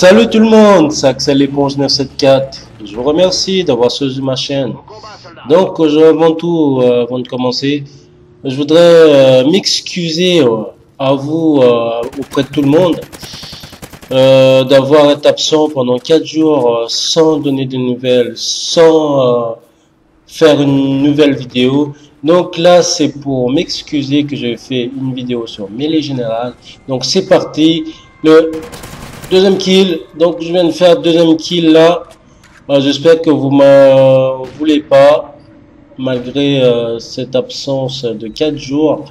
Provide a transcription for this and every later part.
Salut tout le monde, c'est Axel Éponge 974. Je vous remercie d'avoir suivi ma chaîne. Donc, avant tout, euh, avant de commencer, je voudrais euh, m'excuser euh, à vous, auprès de tout le monde, d'avoir été absent pendant 4 jours sans donner de nouvelles, sans faire une nouvelle vidéo. Donc là, c'est pour m'excuser que j'ai fait une vidéo sur Mêlée Générale. Donc c'est parti. Deuxième kill. Donc je viens de faire deuxième kill là. Euh, j'espère que vous m'en voulez pas. Malgré euh, cette absence de 4 jours.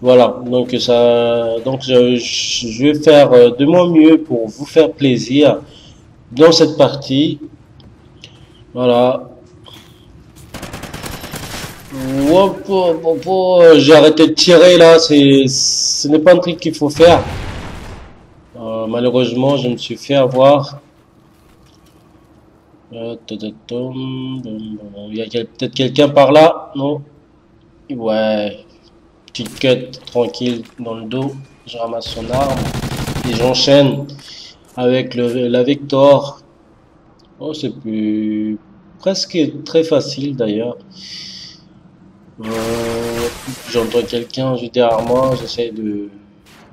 Voilà. Donc ça. Donc je, je vais faire euh, de mon mieux pour vous faire plaisir dans cette partie. Voilà. J'ai arrêté de tirer là, c'est ce n'est pas un truc qu'il faut faire. Euh, malheureusement, je me suis fait avoir. Euh, il y a peut-être quelqu'un par là, non? Ouais. Petite cut tranquille dans le dos. Je ramasse son arme et j'enchaîne avec le, la Vector. Oh, c'est plus presque très facile d'ailleurs. Euh, j'entends quelqu'un juste derrière moi, j'essaie de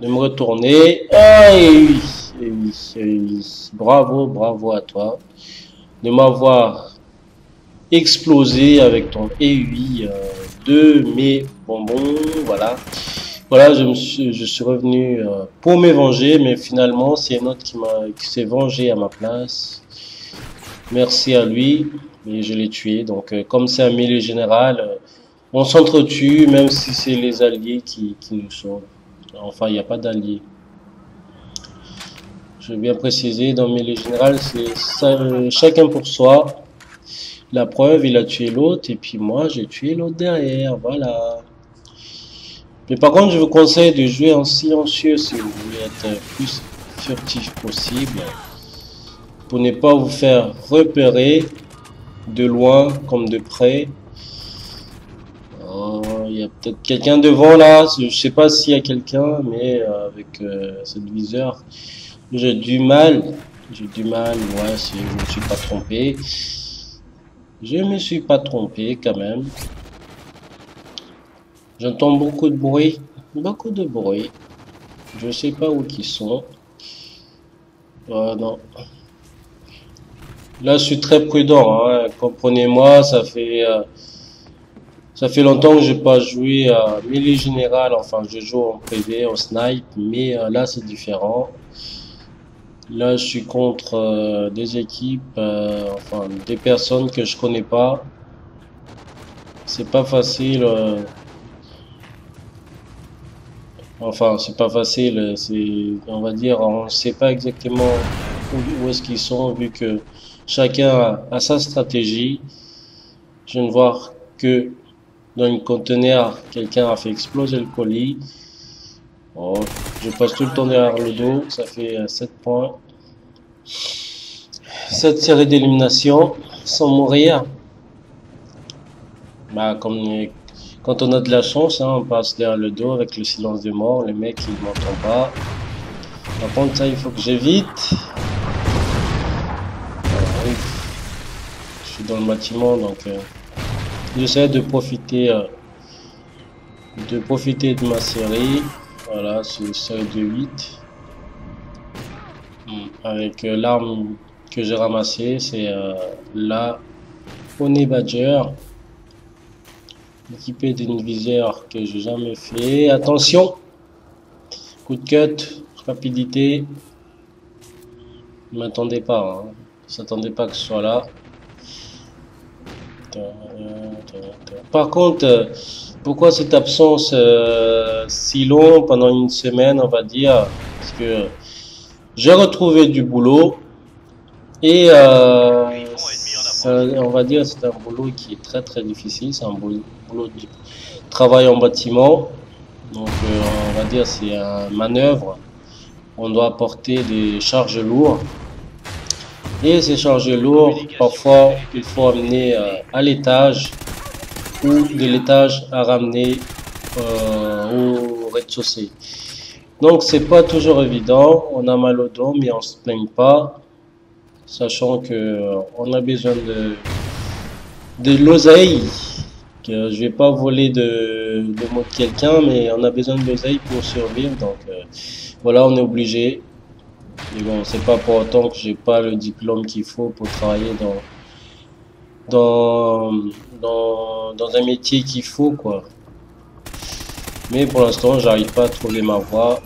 de me retourner. Ah, oui, oui, bravo, bravo à toi de m'avoir explosé avec ton EUI euh, de mes bonbons. Voilà. Voilà, je, me suis, je suis revenu euh, pour me venger, mais finalement, c'est un autre qui qui s'est vengé à ma place. Merci à lui, et je l'ai tué. Donc, euh, comme c'est un milieu général, euh, on s'entretue, même si c'est les alliés qui, qui nous sauvent. Enfin, il n'y a pas d'alliés. Je veux bien préciser, dans mes général, c'est chacun pour soi. La preuve, il a tué l'autre, et puis moi, j'ai tué l'autre derrière, voilà. Mais par contre, je vous conseille de jouer en silencieux si vous voulez être plus furtif possible. Pour ne pas vous faire repérer de loin comme de près y a peut-être quelqu'un devant là. Je sais pas s'il y a quelqu'un, mais euh, avec euh, cette viseur, j'ai du mal. J'ai du mal. Ouais, si je me suis pas trompé. Je me suis pas trompé quand même. J'entends beaucoup de bruit. Beaucoup de bruit. Je sais pas où ils sont. Oh, non. Là, je suis très prudent. Hein. Comprenez-moi, ça fait... Euh, ça fait longtemps que j'ai pas joué à Melee Général, enfin je joue en privé, en snipe, mais euh, là c'est différent. Là je suis contre euh, des équipes, euh, enfin des personnes que je connais pas. C'est pas facile. Enfin c'est pas facile, c'est on va dire on sait pas exactement où, est-ce qu'ils sont vu que chacun a, a sa stratégie. Je de voir que dans une conteneur, quelqu'un a fait exploser le colis. Oh, je passe tout le temps derrière le dos, ça fait 7 euh, points. 7 séries d'élimination sans mourir. Bah, comme quand on a de la chance, hein, on passe derrière le dos avec le silence de mort. Les mecs ils m'entendent pas. Par contre, ça il faut que j'évite. Je suis dans le bâtiment donc. Euh, j'essaie de profiter euh, de profiter de ma série. Voilà c'est une de 8 hmm, avec euh, l'arme que j'ai ramassée c'est euh, la Pony Badger équipée d'une visière que j'ai jamais fait. Attention! Coup de cut rapidité. M'attendez pas hein. s'attendait pas que ce soit là par contre, euh, pourquoi cette absence euh, si longue pendant une semaine, on va dire? Parce que j'ai retrouvé du boulot et euh, on va dire c'est un boulot qui est très très difficile. C'est un boulot, de travail en bâtiment. Donc on va dire c'est un manœuvre. On doit porter des charges lourdes. Et ces charges lourdes, parfois il faut amener à l'étage ou de l'étage à ramener euh, au rez-de-chaussée. Donc c'est pas toujours évident, on a mal au dos mais on se plaigne pas, sachant que euh, on a besoin de, de l'oseille, que je vais pas voler de, de mot de quelqu'un mais on a besoin de l'oseille pour survivre donc euh, voilà on est obligé. Mais bon c'est pas pour autant que j'ai pas le diplôme qu'il faut pour travailler dans dans, dans, dans un métier qu'il faut quoi. Mais pour l'instant, j'arrive pas à trouver ma voie.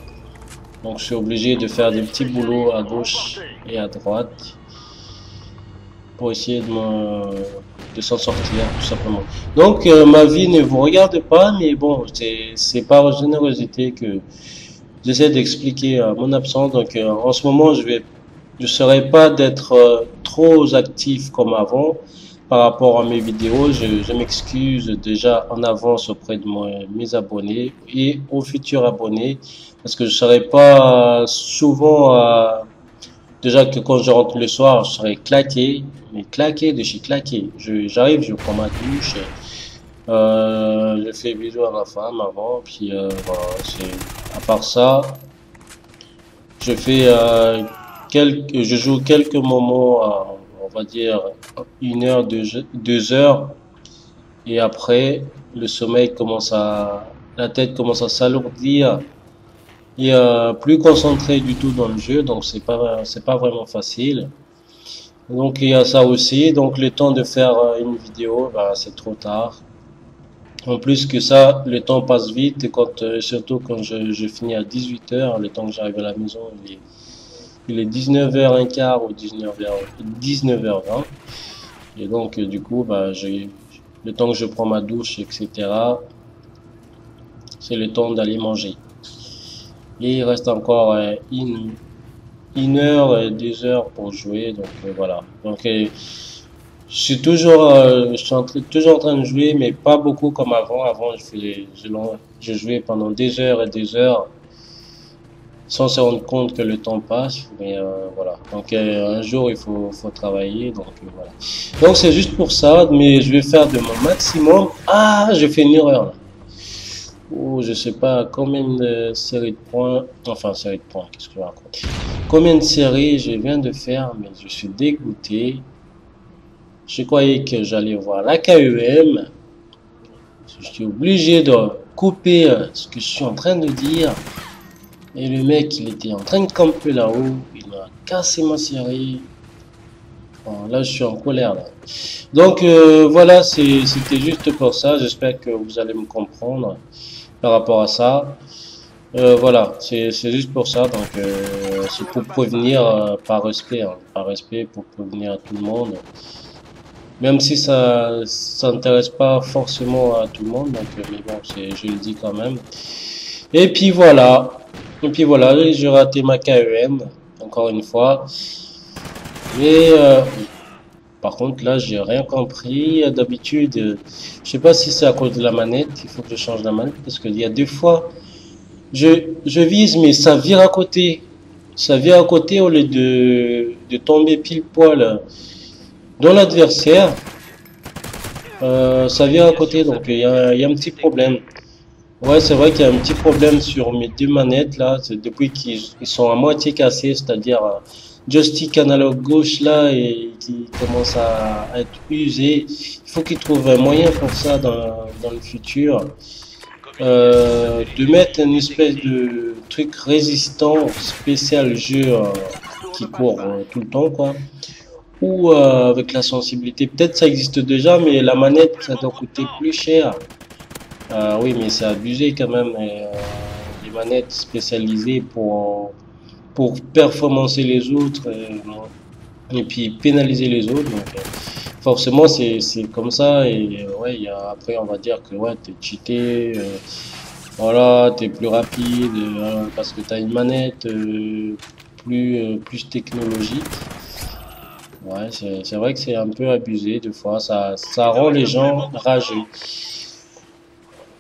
Donc je suis obligé de faire des petits boulots à gauche et à droite pour essayer de, de s'en sortir tout simplement. Donc euh, ma vie ne vous regarde pas, mais bon, c'est par générosité que j'essaie d'expliquer euh, mon absence. Donc euh, en ce moment, je vais, je serai pas d'être trop actif comme avant par rapport à mes vidéos. Je, je m'excuse déjà en avance auprès de mes abonnés et aux futurs abonnés parce que je serai pas souvent à... déjà que quand je rentre le soir je serai claqué mais claqué de chez claqué j'arrive je, prends ma douche euh, je fais bisous à ma femme avant puis euh, voilà c'est à part ça je fais euh, quelques je joue quelques moments on va dire une heure, deux, deux heures, et après le sommeil commence à, la tête commence à s'alourdir et euh, plus concentré du tout dans le jeu, donc c'est pas c'est pas vraiment facile. Donc il y a ça aussi, donc le temps de faire euh, une vidéo, bah, c'est trop tard. En plus que ça, le temps passe vite et quand euh, surtout quand je, je finis à 18h, le temps que j'arrive à la maison, il est il est 19h15 ou 19h, 19h20. Et donc, euh, du coup, bah, le temps que je prends ma douche, etc. C'est le temps d'aller manger. Et il reste encore euh, une, une heure et deux heures pour jouer. Donc, euh, voilà. Donc, je suis toujours, je suis en toujours en train de jouer, mais pas beaucoup comme avant. Avant, je, jouais pendant des heures et des heures sans se rendre compte que le temps passe. Mais euh, voilà. Donc euh, un jour il faut, faut travailler. Donc euh, voilà. Donc c'est juste pour ça. Mais je vais faire de mon maximum. Ah, j'ai fait une erreur là. Ou je sais pas combien de séries de points. Enfin série de points. Qu'est-ce que je raconte? Combien de séries je viens de faire, mais je suis dégoûté. Je croyais que j'allais voir la KEM. Je suis obligé de couper ce que je suis en train de dire. Et le mec, il était en train de camper là-haut. Il m'a cassé ma série. Là, je suis en colère. Là. Donc, euh, voilà, c'était juste pour ça. J'espère que vous allez me comprendre par rapport à ça. Euh, voilà, c'est juste pour ça. Donc, euh, c'est pour prévenir euh, par respect. Hein, par respect, pour prévenir à tout le monde. Même si ça s'intéresse pas forcément à tout le monde. Donc, mais bon, je le dis quand même. Et puis voilà. Et puis voilà, j'ai raté ma KEM, encore une fois. Mais euh, par contre là, j'ai rien compris. D'habitude, je sais pas si c'est à cause de la manette. Il faut que je change la manette parce qu'il y a deux fois, je, je vise mais ça vire à côté. Ça vire à côté au lieu de, de tomber pile poil dans l'adversaire. Euh, ça vire à côté, donc il y a, un petit problème. Ouais, c'est vrai qu'il y a un petit problème sur mes deux manettes là, depuis qu'ils sont à moitié cassés, c'est-à-dire euh, joystick analogue gauche là et qui commence à, être usé. Il faut qu'ils trouvent un moyen pour ça dans, le futur. Euh, de mettre une espèce de truc résistant spécial jeu qui court tout le temps quoi ou avec la sensibilité peut-être ça existe déjà mais la manette ça doit coûter plus cher euh, oui, mais c'est abusé quand même. Euh, les manettes spécialisées pour, pour performancer les autres euh, et, puis pénaliser les autres. Forcément, c'est comme ça. Et ouais, après, on va dire que ouais, t'es cheaté. voilà, t'es plus rapide parce que t'as une manette plus, plus technologique. Ouais, c'est vrai que c'est un peu abusé des fois. Ça, ça rend les gens rageux.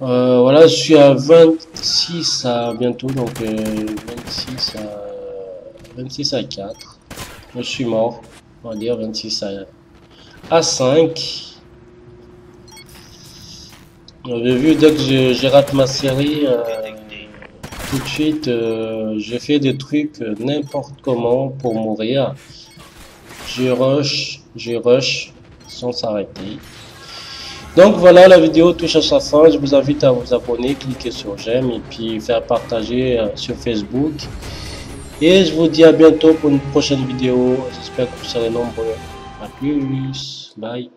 Euh, voilà, je suis à 26 à bientôt, donc 26 euh, à 26 à 4. Je suis mort, on va dire 26 à, à 5. Vous avez vu, dès que j'ai rate ma série, euh, tout de suite, euh, je fais des trucs n'importe comment pour mourir. Je rush, je rush sans s'arrêter. Donc voilà, la vidéo touche à sa fin. Je vous invite à vous abonner, cliquer sur j'aime et puis faire partager euh, sur Facebook. Et je vous dis à bientôt pour une prochaine vidéo. J'espère que vous serez nombreux. A plus. Bye.